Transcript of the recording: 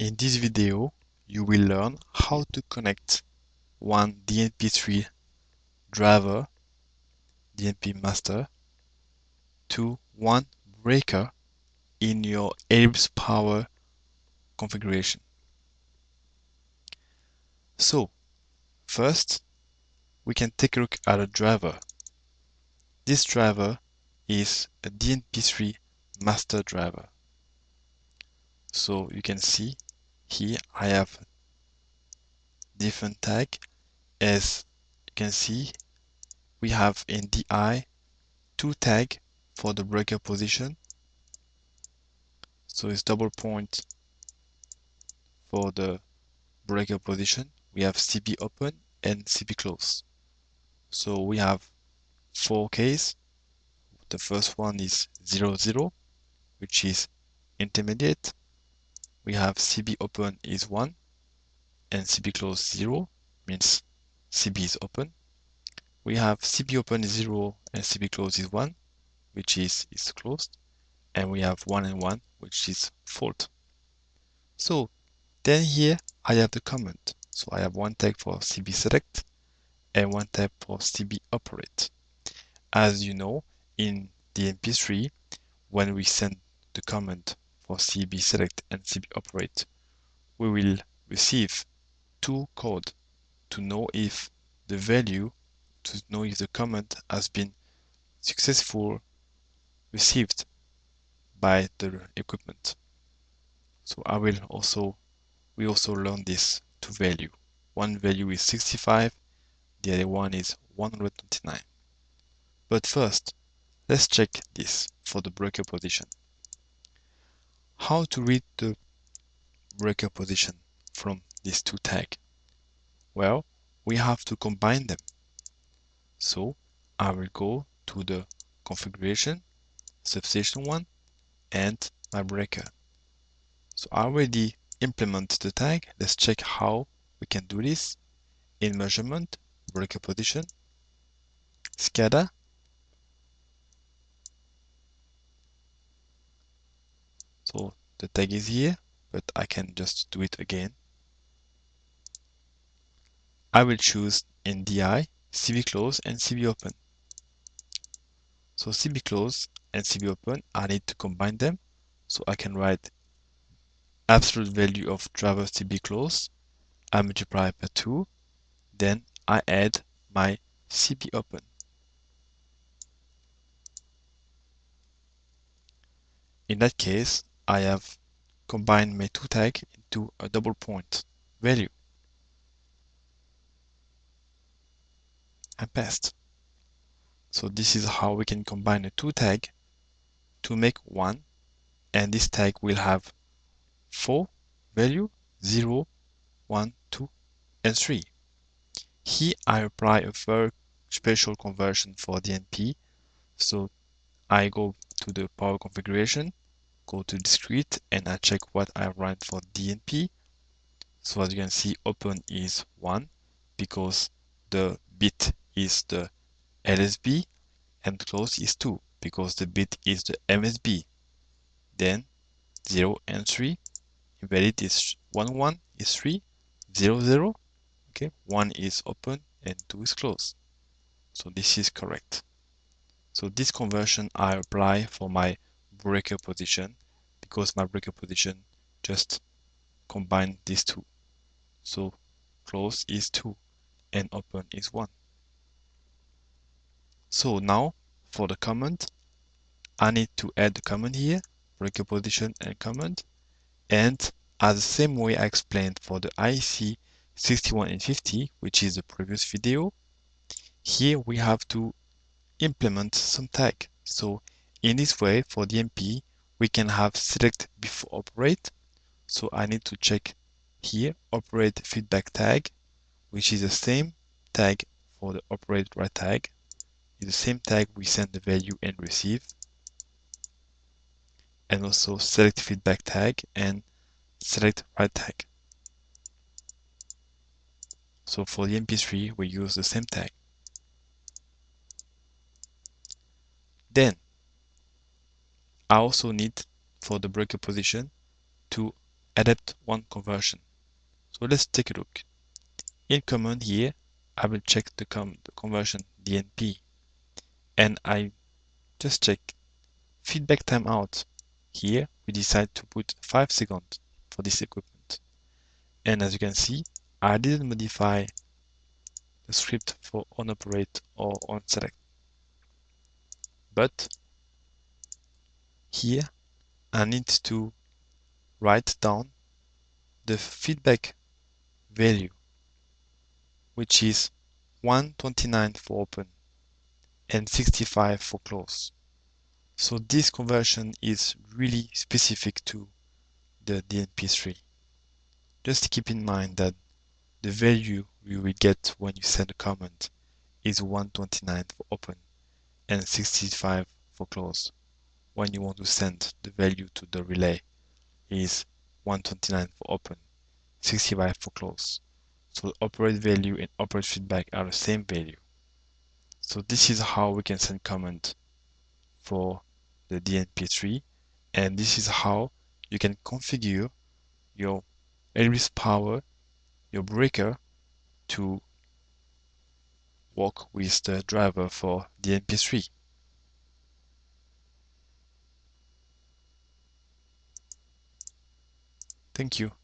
In this video, you will learn how to connect one DNP3 driver, DNP master, to one breaker in your Elipse Power configuration. So, first, we can take a look at a driver. This driver is a DNP3 master driver. So you can see here I have different tag. As you can see we have in DI two tag for the breaker position. So it's double point for the breaker position. We have CB open and CB close. So we have four case the first one is 0 0 which is intermediate we have CB open is 1 and CB close 0 means CB is open. We have CB open is 0 and CB close is 1 which is is closed and we have 1 and 1 which is fault. So then here I have the comment. So I have one tag for CB select and one tag for CB operate. As you know in the DNP3 when we send the comment for CB select and CB operate, we will receive two code to know if the value, to know if the comment has been successful received by the equipment. So I will also, we also learn this to value. One value is 65, the other one is 129. But first, let's check this for the breaker position how to read the breaker position from these two tags? Well, we have to combine them. So I will go to the configuration, substation one, and my breaker. So I already implement the tag. Let's check how we can do this in measurement, breaker position, SCADA, So the tag is here, but I can just do it again. I will choose NDI, CB close and CB open. So CB close and CB open, I need to combine them. So I can write absolute value of driver CB close, I multiply by 2, then I add my CB open. In that case, I have combined my two tag into a double point value and passed. So this is how we can combine a two tag to make one and this tag will have four value 0, 1, 2 and 3. Here I apply a very special conversion for DNP. So I go to the power configuration go to discrete and I check what I write for DNP. So as you can see, open is 1 because the bit is the LSB and close is 2 because the bit is the MSB. Then 0 and 3, invalid is 1, 1 is 3, 0, 0, okay, 1 is open and 2 is closed. So this is correct. So this conversion I apply for my breaker position because my breaker position just combine these two. So close is 2 and open is 1. So now for the comment, I need to add the comment here, breaker position and comment. And as the same way I explained for the IEC 6150, which is the previous video, here we have to implement some tag. So in this way, for DNP, we can have select before operate. So I need to check here, operate feedback tag, which is the same tag for the operate write tag. It's the same tag we send the value and receive. And also select feedback tag and select write tag. So for the DNP3, we use the same tag. Then I also need for the breaker position to adapt one conversion. So let's take a look. In command here, I will check the, com the conversion DNP and I just check feedback timeout. Here we decide to put 5 seconds for this equipment. And as you can see, I didn't modify the script for on operate or on select. But here I need to write down the feedback value, which is 129 for open and 65 for close. So this conversion is really specific to the DNP3. Just keep in mind that the value you will get when you send a comment is 129 for open and 65 for close. When you want to send the value to the relay is 129 for open, 65 for close. So the operate value and operate feedback are the same value. So this is how we can send comment for the DNP3 and this is how you can configure your Elipse Power, your breaker to work with the driver for DNP3. Thank you.